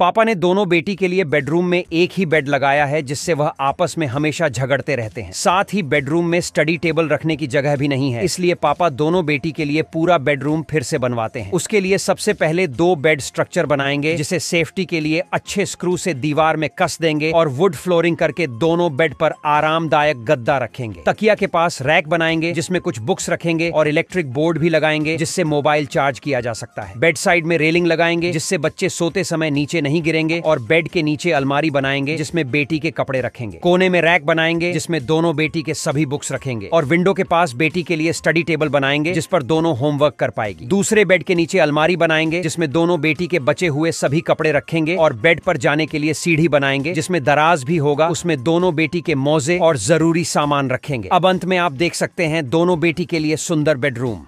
पापा ने दोनों बेटी के लिए बेडरूम में एक ही बेड लगाया है, जिससे वह आपस में हमेशा झगड़ते रहते हैं। साथ ही बेडरूम में स्टडी टेबल रखने की जगह भी नहीं है, इसलिए पापा दोनों बेटी के लिए पूरा बेडरूम फिर से बनवाते हैं। उसके लिए सबसे पहले दो बेड स्ट्रक्चर बनाएँगे, जिसे सेफ्टी के लिए अच्छे स्क्रू से दीवार में कस देंगे और वुड फ्लोरिंग करके दोनों बेड पर आरामदायक गद्दा रखेंगे। तकिया के पास रैक बनाएँगे, जिसमें कुछ बुक्स रखेंगे और इलेक्ट्रिक बोर्ड भी लगाएँगे, जिससे मोबाइल चार्ज किया जा सकता है। बेड साइड में रेलिंग लगाएँगे, जिससे बच्चे सोते समय नीचे नहीं गिरेंगे और बेड के नीचे अलमारी बनाएँगे जिसमें बेटी के कपड़े रखेंगे। कोने में रैक बनाएँगे जिसमें दोनों बेटी के सभी बुक्स रखेंगे और विंडो के पास बेटी के लिए स्टडी टेबल बनाएँगे जिस पर दोनों होमवर्क कर पाएगी। दूसरे बेड के नीचे अलमारी बनाएँगे जिसमें दोनों बेटी के बचे हुए सभी कपड़े रखेंगे और बेड पर जाने के लिए सीढ़ी बनाएँगे जिसमें दराज भी होगा। उसमें दोनों बेटी के मोजे और ज़रूरी सामान रखेंगे। अब अंत में आप देख सकते हैं दोनों बेटी के लिए सुंदर बेडरूम।